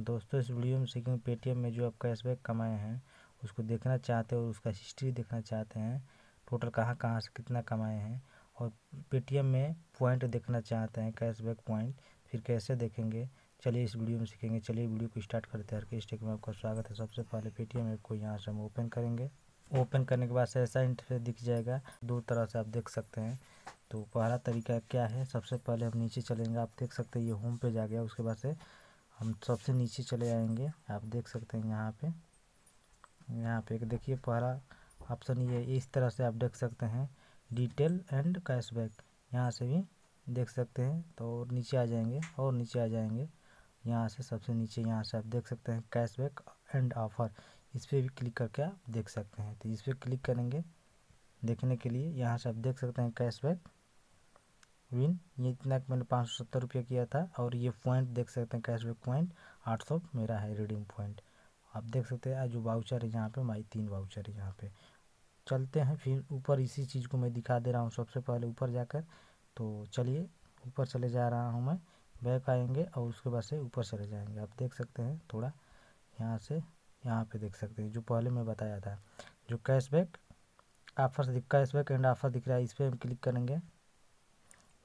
दोस्तों, इस वीडियो में सीखेंगे पेटीएम में जो आप कैशबैक कमाए हैं, उसको देखना चाहते हो और उसका हिस्ट्री देखना चाहते हैं टोटल कहाँ कहाँ से कितना कमाए हैं और पेटीएम में पॉइंट देखना चाहते हैं कैशबैक पॉइंट फिर कैसे देखेंगे? चलिए इस वीडियो में सीखेंगे। चलिए वीडियो को स्टार्ट करते हैं। हर स्टेक में आपका स्वागत है। सबसे पहले पेटीएम ऐप को यहाँ से हम ओपन करेंगे। ओपन करने के बाद से ऐसा इंटरफेस दिख जाएगा। दो तरह से आप देख सकते हैं। तो पहला तरीका क्या है? सबसे पहले हम नीचे चलेंगे। आप देख सकते हैं ये होम पेज आ गया। उसके बाद से हम सबसे नीचे चले आएँगे आप देख सकते हैं यहाँ पे। यहाँ पे देखिए पहला ऑप्शन ये इस तरह से आप देख सकते हैं। डिटेल एंड कैशबैक यहाँ से भी देख सकते हैं तो और नीचे आ जाएँगे और नीचे आ जाएँगे। यहाँ से सबसे नीचे, यहाँ से आप देख सकते हैं कैशबैक एंड ऑफ़र इस पर भी क्लिक करके आप देख सकते हैं। तो इस पर क्लिक करेंगे, देखने के लिए यहाँ से आप देख सकते हैं कैशबैक विन ये इतना मैंने पाँच सौ सत्तर रुपये किया था और ये पॉइंट देख सकते हैं कैशबैक पॉइंट आठ सौ मेरा है रिडीम पॉइंट आप देख सकते हैं जो वाउचर है यहाँ पे माई तीन वाउचर है यहाँ पे। चलते हैं, फिर ऊपर इसी चीज़ को मैं दिखा दे रहा हूँ सबसे पहले ऊपर जाकर। तो चलिए, ऊपर चले जा रहा हूँ मैं बैक आएँगे और उसके बाद से ऊपर चले जाएँगे। आप देख सकते हैं, थोड़ा यहाँ से, यहाँ पे देख सकते हैं, जो पहले मैं बताया था। जो cashback offer cashback and offer दिख रहा है, इस पर हम क्लिक करेंगे।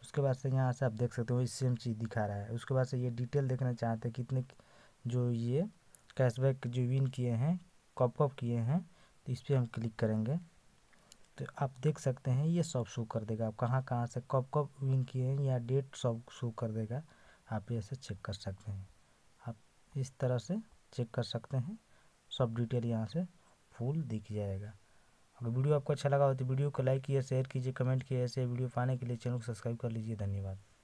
उसके बाद से यहाँ से आप देख सकते हो सेम चीज़ दिखा रहा है। उसके बाद से ये डिटेल देखना चाहते हैं, कितने जो ये कैशबैक जो विन किए हैं कब कब किए हैं तो इस पर हम क्लिक करेंगे। तो आप देख सकते हैं, ये सब शो कर देगा। आप कहाँ कहाँ से कब कब विन किए हैं या डेट सब शो कर देगा, आप ऐसे चेक कर सकते हैं। आप इस तरह से चेक कर सकते हैं सब डिटेल यहाँ से फुल दिख जाएगा। अगर वीडियो आपको अच्छा लगा हो तो वीडियो को लाइक कीजिए शेयर कीजिए कमेंट कीजिए ऐसे वीडियो पाने के लिए चैनल को सब्सक्राइब कर लीजिए। धन्यवाद।